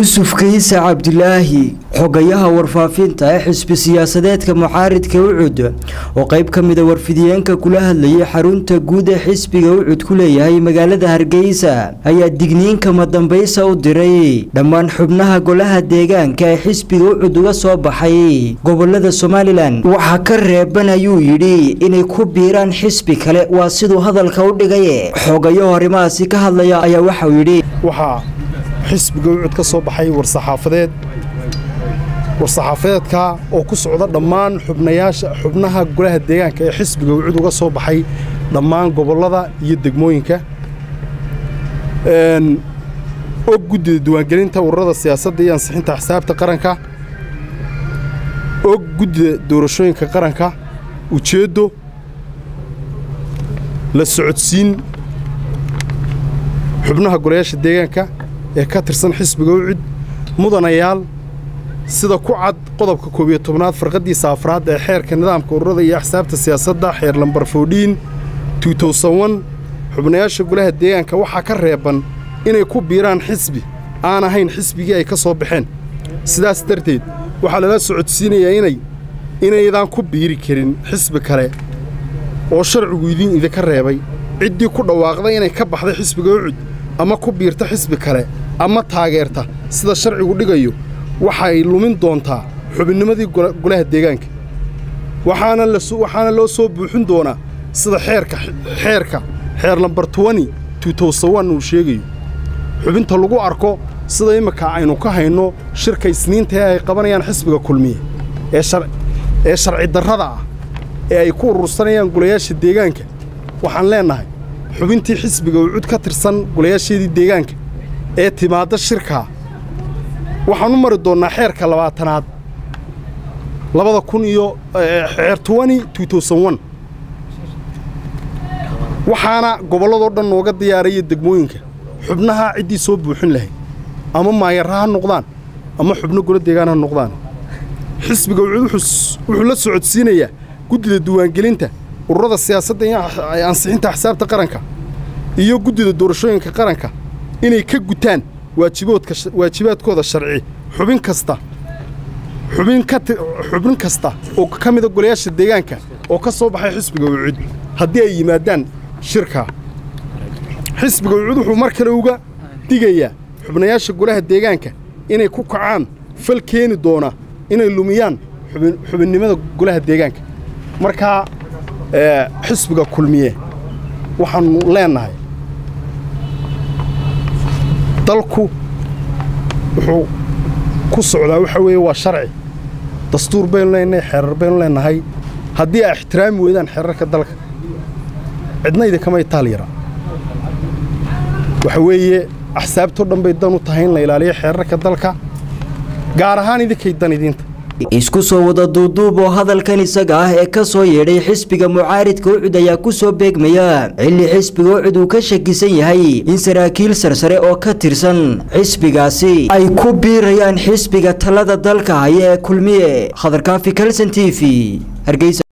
yuusuf kayse cabdilaahi xogayaha warfaafinta ee xisbi siyaasadeedka mucaaridka ucud oo qayb ka mida warfidiyeenka kula hadlayay xarunta guud ee xisbiga ucud ku leeyahay magaalada hargeysa ayaa digniinkama dambaysa u diray. Dhammaan xubnaha golaha deegaanka ee xisbiga ucud uga soo baxay gobollada somalilan waxaa ka reeban ayuu yidhi inay ku biiraan xisbi kale waa siduu hadalka u dhigay. Xogayaho arrimahaasi ka hadlaya ayaa waxauu yidhi xisbiga ucud ka soo baxay war-saxaafadeed war-saxaafadeedka oo ku socda dhammaan xubnayaasha xubnaha golaha deegaanka ee xisbiga ucud uga soo baxay dhammaan gobollada iyo degmooyinka. Og guddida diiwaangelinta ururada siyaasadda iyo ansixinta xisaabta qaranka og guddida doorashooyinka qaranka ujeeddo la socodsiin xubnaha golayaasha deegaanka ee ka tirsan xisbiga ucud mudanayaal sida ku cad qodobka koob iyo tobnaad farqaddiisa afraad ee xeerka nidaamka ururada iyo axsaabta siyaasadda xeer lambar foodhiin xubnayaasha golaha deegaanka waxaa ka reeban inay ku biiraan xisbi aan ahayn xisbigii ay ka soo baxeen. Sidaas darteed waxaa lala socodsiinayaa inay inaydaan ku biiri karin xisbi kale oo sharcigu idiin idinka reebay. Ciddii ku dhawaaqday inay ka baxday xisbiga ucud ama ku biirta xisbi kale ama taageerta sida sharcigu dhigayo waxay lumin doontaa xubinnimadii golaha deegaanka. Waxaana loo soo buuxin doonaa sida xeerka xeerka xeer lambar uu sheegayo. Xubinta lagu arko sida imminka aynu ka hayno shirka isniinta ee ay qabanayaan xisbiga kulmiye ee sharci darrada ah ee ay ku urursanayaan golayaasha deegaanka. Waxaan leennahay xubintii xisbiga ucud ka tirsan golayaasheedii deegaanka ee timaadda shirkaa waxaan u mari doonnaa xeerka labaatanaad. Labada kun iyo xeer waxaana gobolladoo dhan nooga diyaaraya degmooyinka. Xubnaha ciddii soo buuxin lahayd. Ama maayarra ha noqdaan ama xubno golo deegaan ha noqdaan. Xisbiga wuxuu la socodsiinayaa guddida diiwaangelinta ururada siyaasadda iyo ansixinta axsaabta qaranka iyo guddida doorashooyinka qaranka inay ka gutaan waajibaadkooda sharci xubin kasta xubin kasta oo ka mida golayaasha deegaanka oo ka soo baxay xisbiga ucud haddii ay yimaadaan shirkaa xisbiga ucud wuxuu mar kale uga digayaa xubnayaasha golaha deegaanka inay ku kacaan fal keeni doona inay lumiyaan xubinnimada golaha deegaanka. Markaa xisbiga kulmiye waxaannu leennahay dalku wuxuu ku socdaa waxaa weeye waa sharci. Dastuur baynu leenahay xeerar baynu leennahay haddii ay ixtiraami weydaan xeerarka dalka cidna idinkama itaal yara. Waxa weeye axsaabtoo dhan bay dan u tahay in la ilaaliyo xeerarka dalka gaar ahaan idinkay dan idiinta isku soo wada duuduub oo hadalkan isaga ah ee ka soo yeedhay xisbiga mucaaridka ucud ayaa ku soo beegmaya. Xilli xisbiga ucud uu ka shakisan yahay in saraakiil sarsare oo ka tirsan xisbigaasi ay ku biirayaan xisbiga talada dalka haya ee kulmiye. Khadarkaafi kalson t v